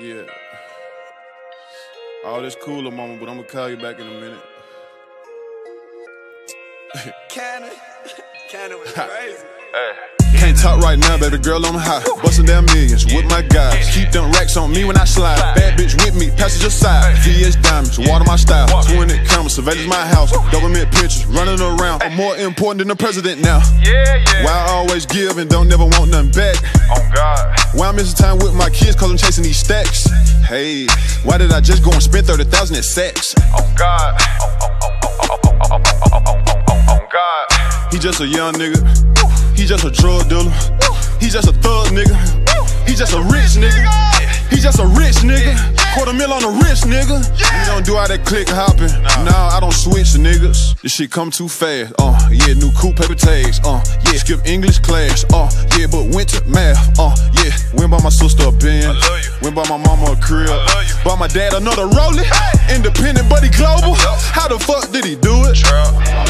Yeah. All this cooler, mama, but I'm gonna call you back in a minute. Cannon. Crazy. Can't talk right now, baby girl, I'm high. Bustin' down millions with my guys. Keep them racks on me when I slide. Bad bitch with me, passenger side. VS diamonds, water my style. 20 cameras, surveillance my house. Government pictures running around. I'm more important than the president now. Yeah, yeah. Why I always give and don't never want nothing back. On God. Why I'm missing time with my kids cause I'm chasing these stacks. Hey, why did I just go and spend 30,000 at Saks? On God. Just a young nigga. He just a drug dealer. He just a thug nigga. He just a rich nigga. He just a rich nigga. Quarter mil on a rich nigga. We don't do all that click hopping. Nah, I don't switch niggas. This shit come too fast. Uh, yeah, new coupe paper tags. Uh, yeah, skip English class. Uh, yeah, but went to math. Uh, yeah, went by my sister a you. Went by my mama a crib. love you. Bought my dad another Rollie. Independent, but he global. How the fuck did he do it?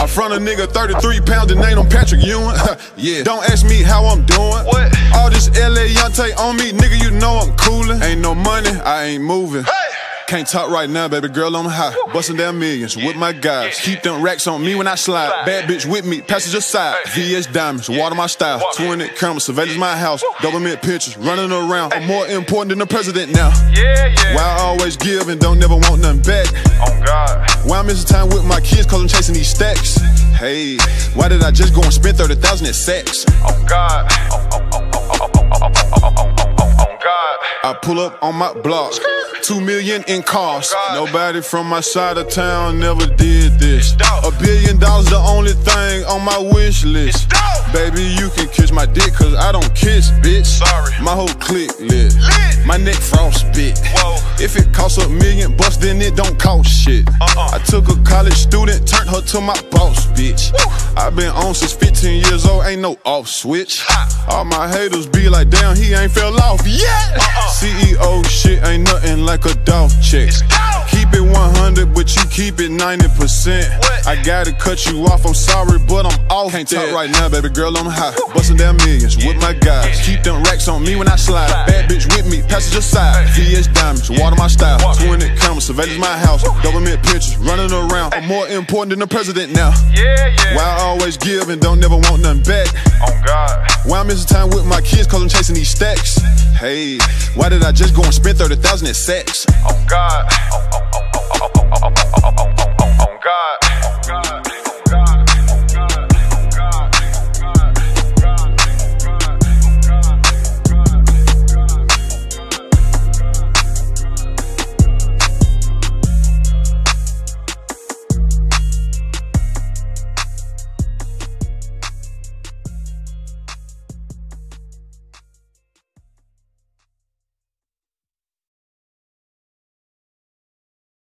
I front a nigga 33 pounds and ain't on Patrick Ewing. yeah. Don't ask me how I'm doing. What? All this LA Yante on me, nigga, you know I'm coolin'. Ain't no money, I ain't moving. Can't talk right now, baby girl, I'm high. Bustin' down millions with my guys. Keep them racks on me when I slide. Bad bitch with me, passenger side. VS diamonds, water my style. 20 cameras, surveillance my house. Government pictures, running around. I'm more important than the president now. Yeah, yeah. Why I always give and don't never want nothing back. On God. Why I'm missing time with my kids cause I'm chasing these stacks? Hey, why did I just go and spend 30,000 at Saks? On God. On, on, on, on, on, on, on, on, on, on, on God. I pull up on my block, two million in cost. Nobody from my side of town never did this. A billion dollars the only thing on my wish list. Baby, you can kiss my dick cause I don't kiss, bitch. Sorry. My whole clique lit. Lit. My neck frostbit. Whoa. If it costs a million bucks, then it don't cost shit. Uh-uh. I took a college student, turned her to my boss, bitch. i been on since 15 years old, ain't no off switch. All my haters be like, damn, he ain't fell off yet. Uh-uh. CEO shit ain't nothing like a dog dog. Keep it 100, but you keep it 90%. What? I gotta cut you off, I'm sorry, but I'm off. Can't talk right now, baby girl, I'm high. Bustin' down millions with my guys. Keep them racks on me when I slide. Bad bitch with me, passenger side. VS diamonds, water my style. 20 cameras, surveillance my house. Government pictures, running around. I'm more important than the president now. Yeah, yeah. Why I always give and don't never want nothing back. On God. Why I'm missing time with my kids cause I'm chasing these stacks. Hey, why did I just go and spend 30,000 at Saks? On God. On,